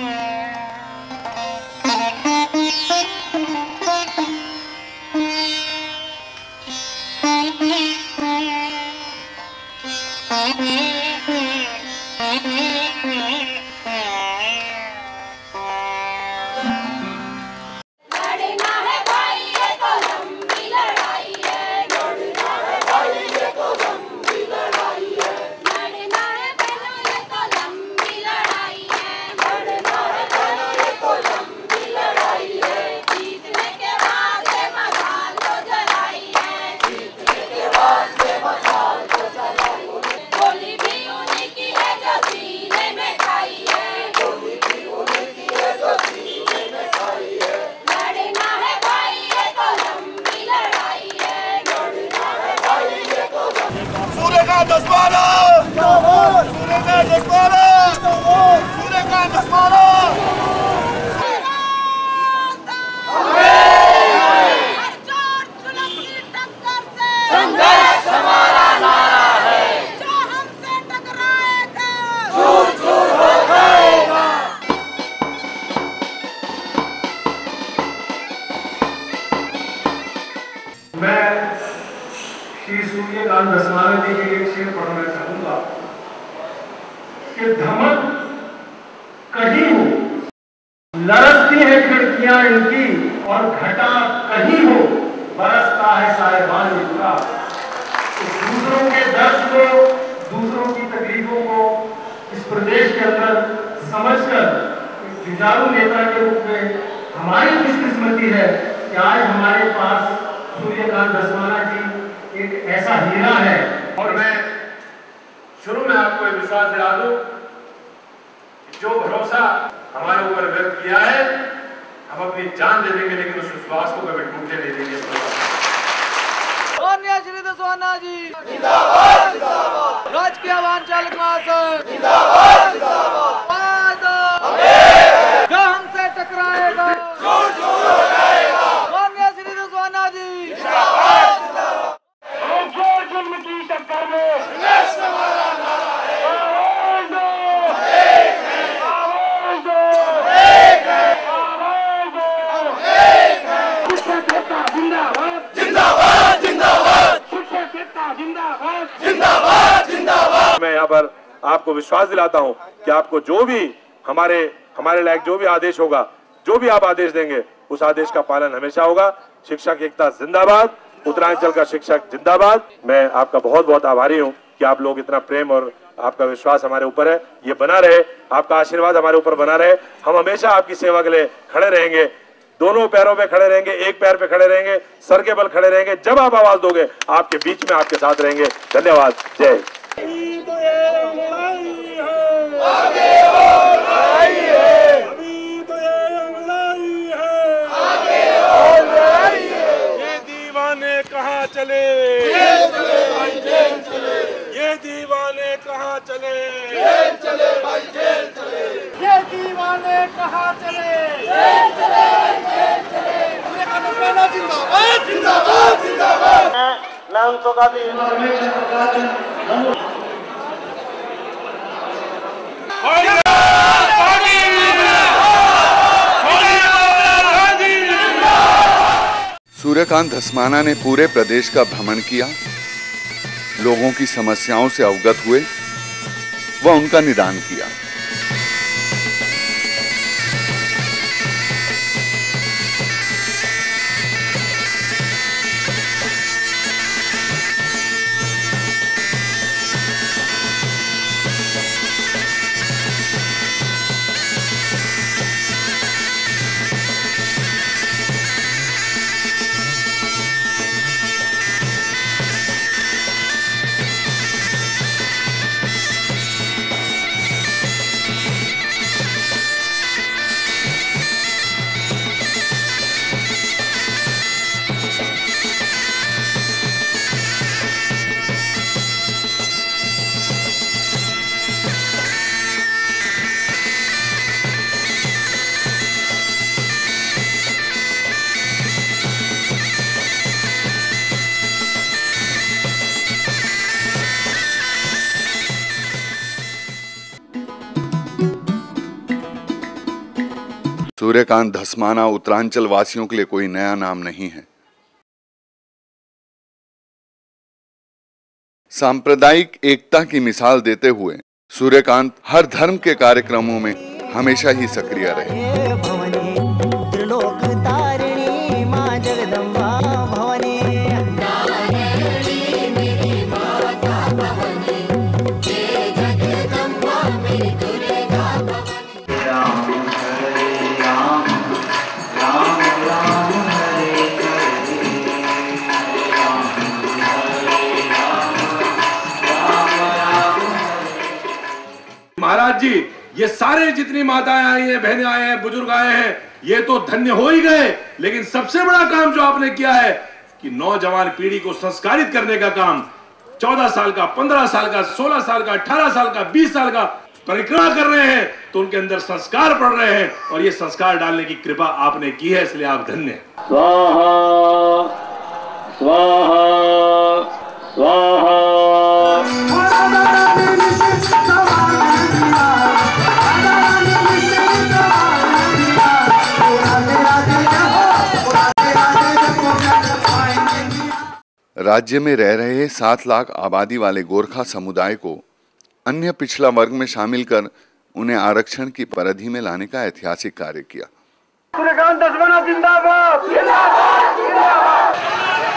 Yeah. संघर्ष हमारा नारा है जो हमसे टकराएगा हो मैं श्री सूर्यकांत दसवाना जी के लिए शेर पढ़ना चाहूँगा कि धमक कहीं हो। लरसती है खिड़कियाँ इनकी और घटा बरसता है साहेबान इनका तो दूसरों के दर्द को, दूसरों की तकलीफों को इस प्रदेश के अंदर समझकर जुझारू नेता के रूप में हमारी खुशकिस्मती है कि आज हमारे पास सूर्यकांत दसवाना जी एक ऐसा हीरा है। और मैं शुरू में आपको एक विश्वास दिला दूँ जो भरोसा हमारे ऊपर व्यक्त किया है, हम अपनी जान दे देंगे लेकिन उस विश्वास को कभी टूटने नहीं देंगे मान्य दसवाना जी। जिंदाबाद जिंदाबाद। राजकीय वाहन चालक महासंघ। जिंदाबाद जिंदाबाद जो हमसे टकराएगा झूठ झूठ हो जाएगा मान्य श्री दसवाना जी जिंदाबाद जिंदाबाद जो जुल्म की टक्कर में आवाज़ दो आवाज़ दो आवाज़ दो शिक्षक नेता जिंदाबाद मैं यहाँ पर आपको विश्वास दिलाता हूँ कि आपको जो भी हमारे हमारे लायक जो भी आदेश होगा, जो भी आप आदेश देंगे, उस आदेश का पालन हमेशा होगा। शिक्षक एकता जिंदाबाद। उत्तरांचल का शिक्षक जिंदाबाद। मैं आपका बहुत बहुत आभारी हूँ कि आप लोग इतना प्रेम और आपका विश्वास हमारे ऊपर है। ये बना रहे। आपका आशीर्वाद हमारे ऊपर बना रहे। हम हमेशा आपकी सेवा के लिए खड़े रहेंगे। दोनों पैरों पे खड़े रहेंगे। एक पैर पे खड़े रहेंगे। सर के बल खड़े रहेंगे। जब आप आवाज़ दोगे, आपके बीच में आपके साथ रहेंगे। धन्यवाद। जय हिंद। ये दीवाने कहाँ चले? ये दीवाने कहाँ चले? ये दीवाने कहाँ चले? जिंदाबाद जिंदाबाद जिंदाबाद। मैं उनको का भी सूर्यकांत धस्माना ने पूरे प्रदेश का भ्रमण किया, लोगों की समस्याओं से अवगत हुए व उनका निदान किया। सूर्यकांत धस्माना उत्तरांचल वासियों के लिए कोई नया नाम नहीं है। सांप्रदायिक एकता की मिसाल देते हुए सूर्यकांत हर धर्म के कार्यक्रमों में हमेशा ही सक्रिय रहे। महाराज जी, ये सारे जितनी माताएँ आई हैं, बहनें आए हैं, बुज़ुर्ग आए हैं, ये तो धन्य हो ही गए। लेकिन सबसे बड़ा काम जो आपने किया है कि नौजवान पीढ़ी को संस्कारित करने का काम, चौदह साल का, पंद्रह साल का, सोलह साल का, अठारह साल का, बीस साल का परिक्रमा कर रहे हैं तो उनके अंदर संस्कार पड़ रहे हैं और ये संस्कार डालने की कृपा आपने की है, इसलिए आप धन्य स्वाहा स्वाहा। राज्य में रह रहे सात लाख आबादी वाले गोरखा समुदाय को अन्य पिछड़ा वर्ग में शामिल कर उन्हें आरक्षण की परिधि में लाने का ऐतिहासिक कार्य किया। जिंदाबाद।